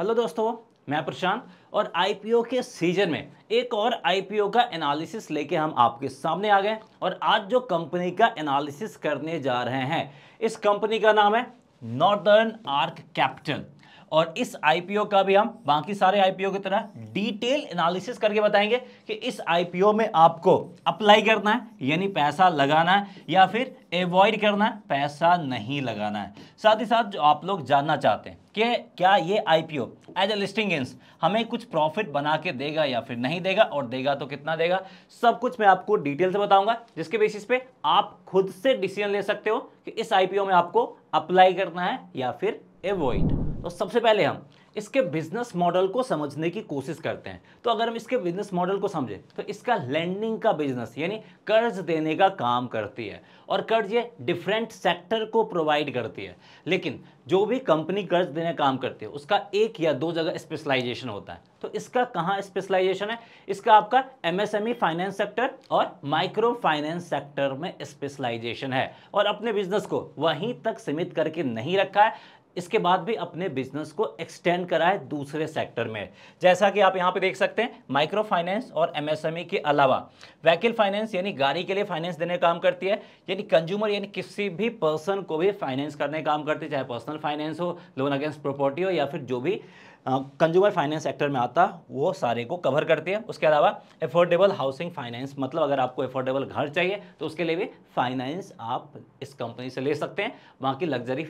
Hello दोस्तों, मैं प्रशांत और आईपीओ के सीज़न में एक और आईपीओ का एनालिसिस लेके हम आपके सामने आ गए और आज जो कंपनी का एनालिसिस करने जा रहे हैं, इस कंपनी का नाम है नॉर्दर्न आर्क कैपिटल और इस आईपीओ का भी हम बाकी सारे आईपीओ की तरह डिटेल एनालिसिस करके बताएँगे कि इस आईपीओ में आपको अप्लाई करना है, यानी पैसा लगाना है, या फिर एवॉइड करना है, पैसा नहीं लगाना है। साथ ही साथ जो आप लोग जानना चाहते हैं कि क्या ये आईपीओ एज ए लिस्टिंग इंस हमें कुछ प्रॉफिट बना के देगा या फिर नहीं देगा, और देगा तो कितना देगा, सब कुछ मैं आपको डिटेल से बताऊँगा, जिसके बेसिस पे आप खुद से डिसीज़न ले सकते हो कि इस आईपीओ में आपको अप्लाई करना है या फिर एवॉइड तो सबसे पहले हम इसके बिज़नेस मॉडल को समझने की कोशिश करते हैं। तो अगर हम इसके बिज़नेस मॉडल को समझें तो इसका लैंडिंग का बिज़नेस यानी कर्ज देने का काम करती है और कर्ज ये डिफरेंट सेक्टर को प्रोवाइड करती है। लेकिन जो भी कंपनी कर्ज देने का काम करती है, उसका एक या दो जगह स्पेशलाइजेशन होता है। तो इसका कहाँ स्पेशलाइजेशन है? इसका आपका एमएसएमई फाइनेंस सेक्टर और माइक्रो फाइनेंस सेक्टर में स्पेशलाइजेशन है। और अपने बिज़नेस को वहीं तक सीमित करके नहीं रखा है। इसके बाद भी अपने बिज़नेस को एक्सटेंड कराए दूसरे सेक्टर में। जैसा कि आप यहाँ पे देख सकते हैं माइक्रो फाइनेंस और एमएसएमई के अलावा व्हीकल फाइनेंस यानी गाड़ी के लिए फाइनेंस देने काम करती है, यानी कंज्यूमर यानी किसी भी पर्सन को भी फाइनेंस करने काम करती है, चाहे पर्सनल फाइनेंस हो लोन अगेंस्ट प्रॉपर्टी हो या फिर जो भी कंज्यूमर फाइनेंस सेक्टर में आता, वो सारे को कवर करती है। उसके अलावा एफोर्डेबल हाउसिंग फाइनेंस मतलब अगर आपको एफोर्डेबल घर चाहिए तो उसके लिए भी फाइनेंस आप इस कंपनी से ले सकते हैं। बाकी लग्जरी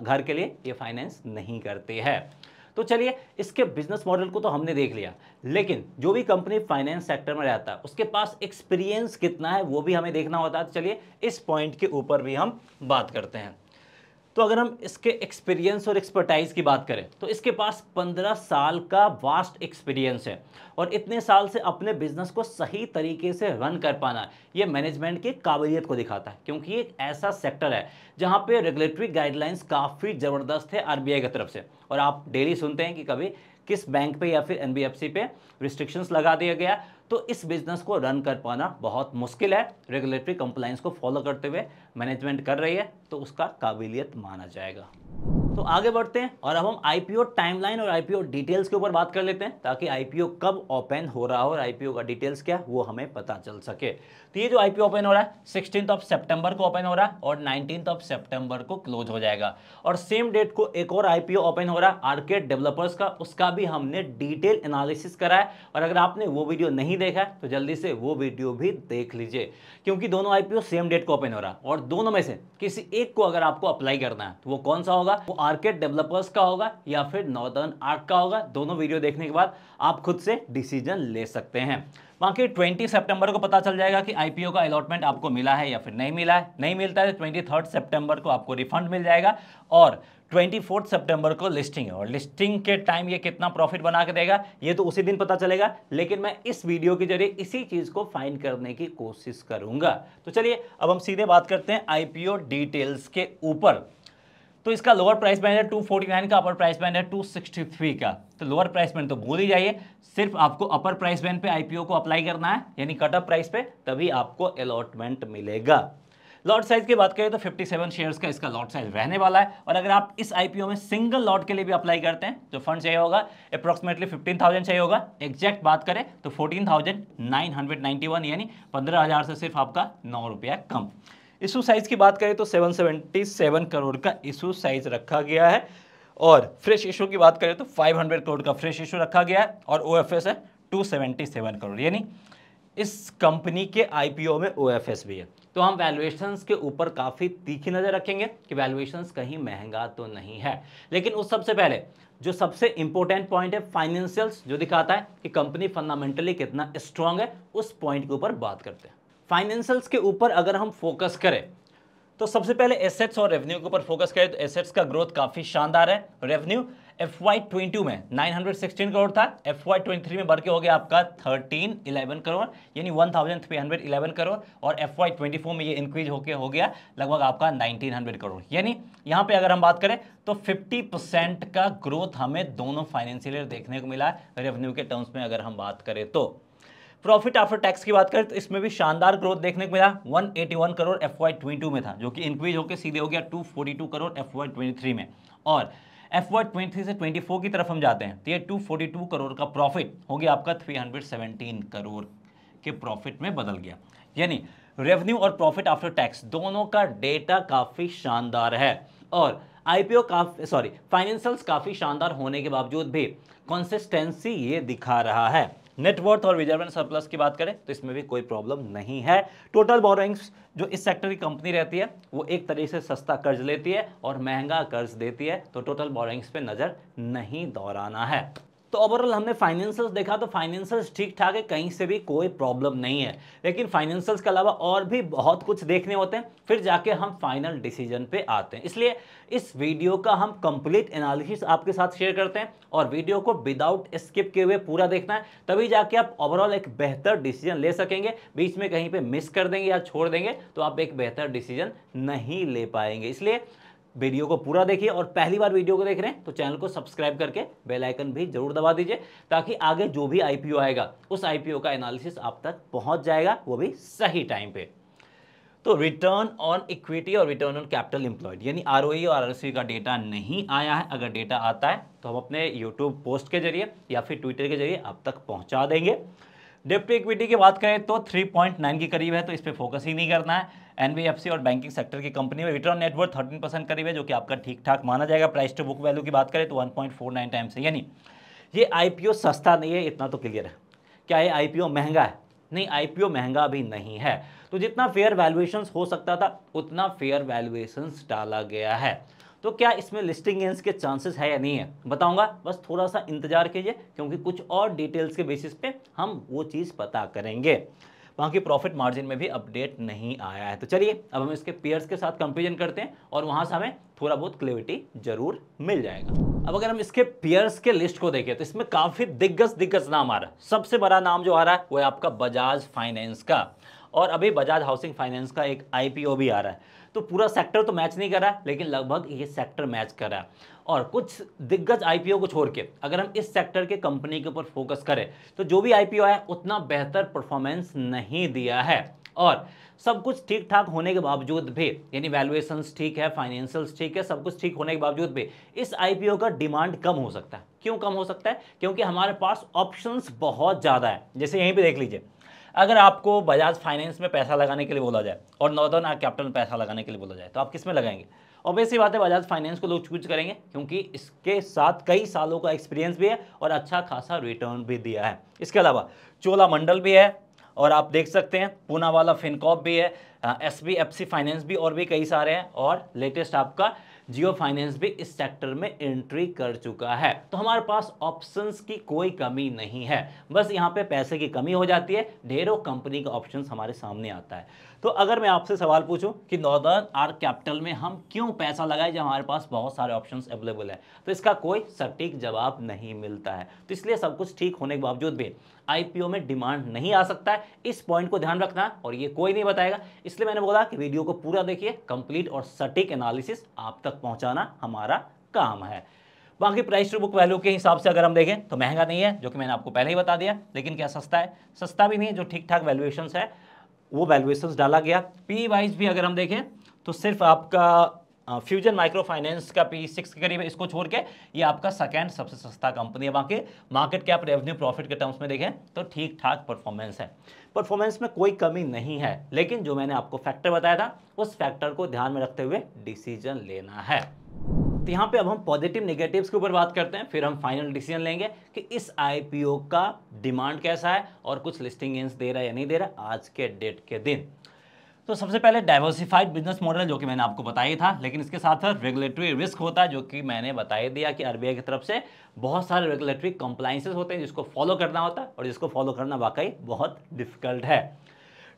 घर के लिए ये फाइनेंस नहीं करते हैं। तो चलिए, इसके बिज़नेस मॉडल को तो हमने देख लिया। लेकिन जो भी कंपनी फाइनेंस सेक्टर में रहता है उसके पास एक्सपीरियंस कितना है, वो भी हमें देखना होता है। तो चलिए, इस पॉइंट के ऊपर भी हम बात करते हैं। तो अगर हम इसके एक्सपीरियंस और एक्सपर्टाइज की बात करें तो इसके पास 15 साल का वास्ट एक्सपीरियंस है और इतने साल से अपने बिज़नेस को सही तरीके से रन कर पाना ये मैनेजमेंट की काबिलियत को दिखाता है, क्योंकि एक ऐसा सेक्टर है जहाँ पे रेगुलेटरी गाइडलाइंस काफ़ी ज़बरदस्त है आरबीआई की तरफ़ से। और आप डेली सुनते हैं कि कभी किस बैंक पे या फिर एनबीएफसी पे रिस्ट्रिक्शंस लगा दिया गया। तो इस बिज़नेस को रन कर पाना बहुत मुश्किल है रेगुलेटरी कंप्लाइंस को फॉलो करते हुए मैनेजमेंट कर रही है तो उसका काबिलियत माना जाएगा। तो आगे बढ़ते हैं और अब हम आईपीओ टाइमलाइन और आईपीओ डिटेल्स के ऊपर बात कर लेते हैं ताकि आईपीओ कब ओपन हो रहा हो और आईपीओ का डिटेल्स क्या वो हमें पता चल सके। तो ये जो आईपीओ ओपन हो रहा है सिक्सटीन ऑफ़ सेप्टेम्बर को ओपन हो रहा है और नाइनटीन ऑफ़ सेप्टेम्बर को क्लोज हो जाएगा। और सेम डेट को एक और आईपीओ ओपन हो रहा है आर्केड डेवलपर्स का, उसका भी हमने डिटेल एनालिसिस करा है। और अगर आपने वो वीडियो नहीं देखा है तो जल्दी से वो वीडियो भी देख लीजिए, क्योंकि दोनों आईपीओ सेम डेट को ओपन हो रहा है। और दोनों में से किसी एक को अगर आपको अप्लाई करना है तो वो कौन सा होगा? वो आर्केड डेवलपर्स का होगा या फिर नॉर्दर्न आर्ट का होगा, दोनों वीडियो देखने के बाद आप खुद से डिसीज़न ले सकते हैं। बाकी 20 सितंबर को पता चल जाएगा कि आईपीओ का अलॉटमेंट आपको मिला है या फिर नहीं मिला है। नहीं मिलता है तो ट्वेंटी सितंबर को आपको रिफंड मिल जाएगा और ट्वेंटी फोर्थ सेप्टेम्बर को लिस्टिंग है। और लिस्टिंग के टाइम ये कितना प्रॉफिट बना के देगा, ये तो उसी दिन पता चलेगा। लेकिन मैं इस वीडियो के ज़रिए इसी चीज़ को फाइंड करने की कोशिश करूँगा। तो चलिए, अब हम सीधे बात करते हैं आईपीओ डिटेल्स के ऊपर। तो इसका लोअर प्राइस बैंड है 249 का अपर प्राइस बैंड है 263 का। तो लोअर प्राइस बैंड तो भूल ही जाइए सिर्फ़ आपको अपर प्राइस बैंड पे आईपीओ को अप्लाई करना है यानी कट अप प्राइस पे तभी आपको अलॉटमेंट मिलेगा। लॉट साइज़ की बात करें तो 57 शेयर्स का इसका लॉट साइज़ रहने वाला है और अगर आप इस आईपीओ में सिंगल लॉट के लिए भी अप्लाई करते हैं तो फंड चाहिए होगा अप्रोक्सीमेटली 15,000 चाहिए होगा। एग्जैक्ट बात करें तो 14,991 यानी 15,000 से सिर्फ़ आपका नौ रुपया कम। इशू साइज़ की बात करें तो 777 करोड़ का इशू साइज़ रखा गया है। और फ्रेश इशू की बात करें तो 500 करोड़ का फ्रेश इशू रखा गया है और ओएफएस है 277 करोड़। यानी इस कंपनी के आईपीओ में ओएफएस भी है। तो हम वैल्यूएशंस के ऊपर काफ़ी तीखी नज़र रखेंगे कि वैल्यूएशंस कहीं महँगा तो नहीं है। लेकिन उस सबसे पहले, जो सबसे इंपॉर्टेंट पॉइंट है फाइनेंशियल्स जो दिखाता है कि कंपनी फंडामेंटली कितना स्ट्रांग है, उस पॉइंट के ऊपर बात करते हैं। फाइनेंशियल्स के ऊपर अगर हम फोकस करें तो सबसे पहले एसेट्स और रेवेन्यू के ऊपर फोकस करें तो एसेट्स का ग्रोथ काफ़ी शानदार है। रेवेन्यू एफ़ वाई ट्वेंटी में 916 करोड़ था। एफ़ वाई ट्वेंटी में बढ़ के हो गया आपका 1311 करोड़ यानी 1311 करोड़ और एफ़ वाई ट्वेंटी में ये इंक्रीज होके हो गया लगभग आपका 1900 करोड़ यानी यहाँ पे अगर हम बात करें तो 50 परसेंट का ग्रोथ हमें दोनों फाइनेंशियल देखने को मिला है। रेवेन्यू के टर्म्स में अगर हम बात करें तो। प्रॉफिट आफ्टर टैक्स की बात करें तो इसमें भी शानदार ग्रोथ देखने को मिला। 181 करोड़ एफ़ वाई में था, जो कि इंक्रीज होकर सीधे हो गया 242 करोड़ एफ़ वाई में। और एफ़ वाई से ट्वेंटी की तरफ़ हम जाते हैं तो ये टू करोड़ का प्रॉफिट हो गया आपका थ्री करोड़ के प्रॉफिट में बदल गया। यानी रेवेन्यू और प्रॉफिट आफ्टर टैक्स दोनों का डेटा काफ़ी शानदार है। और आईपीओ काफ़ी सॉरी फाइनेंशियल्स काफ़ी शानदार होने के बावजूद भी कंसिस्टेंसी ये दिखा रहा है। नेटवर्थ और रिज़र्व एंड सरप्लस की बात करें तो इसमें भी कोई प्रॉब्लम नहीं है। टोटल बोरोइंग्स जो इस सेक्टर की कंपनी रहती है, वो एक तरीके से सस्ता कर्ज लेती है और महँगा कर्ज देती है तो टोटल बोरोइंग्स पे नज़र नहीं दौड़ाना है। तो ओवरऑल हमने फाइनेंशियल्स देखा तो फाइनेंशियल्स ठीक ठाक है, कहीं से भी कोई प्रॉब्लम नहीं है। लेकिन फाइनेंशियल्स के अलावा और भी बहुत कुछ देखने होते हैं, फिर जाके हम फाइनल डिसीज़न पे आते हैं। इसलिए इस वीडियो का हम कंप्लीट एनालिसिस आपके साथ शेयर करते हैं और वीडियो को विदाउट स्किप किए हुए पूरा देखना है, तभी जाके आप ओवरऑल एक बेहतर डिसीज़न ले सकेंगे। बीच में कहीं पर मिस कर देंगे या छोड़ देंगे तो आप एक बेहतर डिसीज़न नहीं ले पाएँगे। इसलिए वीडियो को पूरा देखिए और पहली बार वीडियो को देख रहे हैं तो चैनल को सब्सक्राइब करके बेल आइकन भी ज़रूर दबा दीजिए, ताकि आगे जो भी आईपीओ आएगा, उस आईपीओ का एनालिसिस आप तक पहुँच जाएगा, वो भी सही टाइम पे। तो रिटर्न ऑन इक्विटी और रिटर्न ऑन कैपिटल एम्प्लॉयड यानी आरओई और आर का डेटा नहीं आया है, अगर डेटा आता है तो हम अपने यूट्यूब पोस्ट के ज़रिए या फिर ट्विटर के ज़रिए आप तक पहुँचा देंगे। डेप्ट इक्विटी की बात करें तो 3.9 के करीब है तो इस पर फोकस ही नहीं करना है। एनबीएफसी और बैंकिंग सेक्टर की कंपनी में रिटर्न नेटवर्क थर्टीन परसेंट करीब है, जो कि आपका ठीक ठाक माना जाएगा। प्राइस टू बुक वैल्यू की बात करें तो 1.49 टाइम्स है। यानी ये आईपीओ सस्ता नहीं है, इतना तो क्लियर है। क्या ये आईपीओ महँगा है? नहीं आईपीओ महँगा भी नहीं है। तो जितना फेयर वैल्यूएशन हो सकता था, उतना फेयर वैल्यूएशन डाला गया है। तो क्या इसमें लिस्टिंग गेंस के चांसेस है या नहीं है? बताऊँगा, बस थोड़ा सा इंतज़ार कीजिए, क्योंकि कुछ और डिटेल्स के बेसिस पे हम वो चीज़ पता करेंगे। बाकी प्रॉफिट मार्जिन में भी अपडेट नहीं आया है। तो चलिए, अब हम इसके पेयर्स के साथ कंपेरिजन करते हैं और वहाँ से हमें थोड़ा बहुत क्लियरिटी ज़रूर मिल जाएगा। अब अगर हम इसके पेयर्स के लिस्ट को देखें तो इसमें काफ़ी दिग्गज दिग्गज नाम आ रहा है। सबसे बड़ा नाम जो आ रहा है, वो है आपका बजाज फाइनेंस का। और अभी बजाज हाउसिंग फाइनेंस का एक आईपीओ भी आ रहा है। तो पूरा सेक्टर तो मैच नहीं कर रहा है, लेकिन लगभग ये सेक्टर मैच कर रहा है। और कुछ दिग्गज आईपीओ को छोड़ के, अगर हम इस सेक्टर के कंपनी के ऊपर फोकस करें तो जो भी आईपीओ है, उतना बेहतर परफॉर्मेंस नहीं दिया है। और सब कुछ ठीक ठाक होने के बावजूद भी, यानी वैल्यूएशंस ठीक है फाइनेंशियल्स ठीक है, सब कुछ ठीक होने के बावजूद भी, इस आईपीओ का डिमांड कम हो सकता है। क्यों कम हो सकता है? क्योंकि हमारे पास ऑप्शंस बहुत ज़्यादा है। जैसे यहीं पे देख लीजिए अगर आपको बजाज फाइनेंस में पैसा लगाने के लिए बोला जाए और नॉर्दर्न कैपिटल में पैसा लगाने के लिए बोला जाए तो आप किसमें लगाएँगे? ऑब्वियसली बात है बजाज फाइनेंस को लोग चूज़ करेंगे क्योंकि इसके साथ कई सालों का एक्सपीरियंस भी है और अच्छा खासा रिटर्न भी दिया है। इसके अलावा चोला मंडल भी है और आप देख सकते हैं पूना वाला फिनकॉप भी है S B F C finance भी और भी कई सारे हैं और लेटेस्ट आपका जियो फाइनेंस भी इस सेक्टर में एंट्री कर चुका है। तो हमारे पास ऑप्शंस की कोई कमी नहीं है। बस यहाँ पे पैसे की कमी हो जाती है। ढेरों कंपनी का ऑप्शंस हमारे सामने आता है। तो अगर मैं आपसे सवाल पूछूँ कि नॉर्दर्न आर कैपिटल में हम क्यों पैसा लगाए जब हमारे पास बहुत सारे ऑप्शंस अवेलेबल है? तो इसका कोई सटीक जवाब नहीं मिलता है। तो इसलिए सब कुछ ठीक होने के बावजूद भी आईपीओ में डिमांड नहीं आ सकता है। इस पॉइंट को ध्यान रखना और ये कोई नहीं बताएगा। इसलिए मैंने बोला कि वीडियो को पूरा देखिए, कंप्लीट और सटीक एनालिसिस आप तक पहुंचाना हमारा काम है। बाकी प्राइस टू बुक वैल्यू के हिसाब से अगर हम देखें तो महँगा नहीं है, जो कि मैंने आपको पहले ही बता दिया, लेकिन क्या सस्ता है? सस्ता भी नहीं है, जो ठीक ठाक वैल्यूएशन है, वो वैल्यूएशन डाला गया। पी वाइज भी अगर हम देखें तो सिर्फ़ आपका फ्यूजन माइक्रो फाइनेंस का पी सिक्स के करीब इसको छोड़ के ये आपका सेकेंड सबसे सस्ता कंपनी है बाकी मार्केट कैप रेवेन्यू प्रॉफिट के टर्म्स में देखें तो ठीक ठाक परफॉर्मेंस है। परफॉर्मेंस में कोई कमी नहीं है, लेकिन जो मैंने आपको फैक्टर बताया था, उस फैक्टर को ध्यान में रखते हुए डिसीज़न लेना है। तो यहाँ पे अब हम पॉजिटिव नेगेटिव्स के ऊपर बात करते हैं, फिर हम फाइनल डिसीज़न लेंगे कि इस आईपीओ का डिमांड कैसा है और कुछ लिस्टिंग गेंस दे रहा है या नहीं दे रहा आज के डेट के दिन। तो सबसे पहले डाइवर्सिफाइड बिज़नेस मॉडल जो कि मैंने आपको बताया था, लेकिन इसके साथ साथ रेगुलेटरी रिस्क होता है जो कि मैंने बताया दिया कि आरबीआई की तरफ़ से बहुत सारे रेगुलेटरी कंप्लाइंसेस होते हैं, जिसको फॉलो करना होता है और जिसको फॉलो करना वाकई बहुत डिफ़िकल्ट है।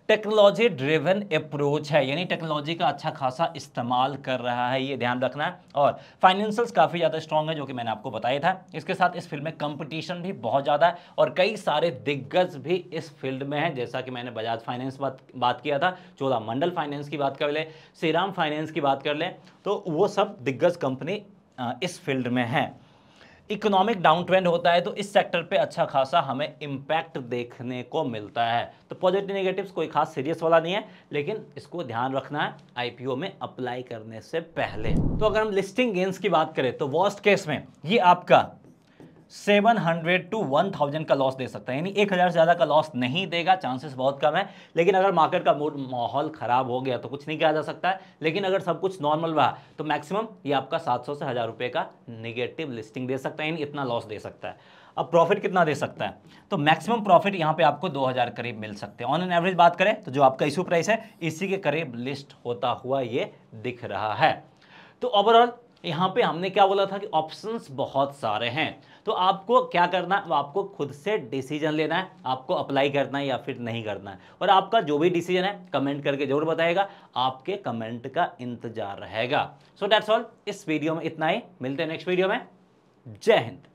टेक्नोलॉजी ड्रिवन अप्रोच है, यानी टेक्नोलॉजी का अच्छा खासा इस्तेमाल कर रहा है, ये ध्यान रखना है। और फाइनेंशियल्स काफ़ी ज़्यादा स्ट्रॉन्ग है, जो कि मैंने आपको बताया था। इसके साथ इस फ़ील्ड में कंपटीशन भी बहुत ज़्यादा है और कई सारे दिग्गज भी इस फ़ील्ड में हैं, जैसा कि मैंने बजाज फाइनेंस बात बात किया था, चोला मंडल फाइनेंस की बात कर लें, श्रीराम फाइनेंस की बात कर लें तो वो सब दिग्गज कंपनी इस फ़ील्ड में हैं। इकोनॉमिक डाउन ट्रेंड होता है तो इस सेक्टर पे अच्छा खासा हमें इम्पैक्ट देखने को मिलता है। तो पॉजिटिव नेगेटिव्स कोई खास सीरियस वाला नहीं है, लेकिन इसको ध्यान रखना है आईपीओ में अप्लाई करने से पहले। तो अगर हम लिस्टिंग गेंस की बात करें तो वर्स्ट केस में ये आपका 700 टू 1000 का लॉस दे सकता है। यानी 1000 से ज़्यादा का लॉस नहीं देगा चांसेस बहुत कम है। लेकिन अगर मार्केट का मूड माहौल ख़राब हो गया तो कुछ नहीं किया जा सकता है। लेकिन अगर सब कुछ नॉर्मल रहा तो मैक्सिमम ये आपका 700 से हज़ार रुपये का निगेटिव लिस्टिंग दे सकता है। यानी इतना लॉस दे सकता है। अब प्रॉफिट कितना दे सकता है? तो मैक्सिमम प्रॉफिट यहाँ पे आपको 2000 करीब मिल सकते हैं। ऑन एन एवरेज बात करें तो जो आपका इशू प्राइस है, इसी के करीब लिस्ट होता हुआ ये दिख रहा है। तो ओवरऑल यहाँ पे हमने क्या बोला था कि ऑप्शंस बहुत सारे हैं। तो आपको क्या करना है? आपको खुद से डिसीज़न लेना है। आपको अप्लाई करना है या फिर नहीं करना है। और आपका जो भी डिसीज़न है कमेंट करके ज़रूर बताएगा आपके कमेंट का इंतज़ार रहेगा। सो डैट्स ऑल इस वीडियो में इतना ही। मिलते हैं नेक्स्ट वीडियो में। जय हिंद।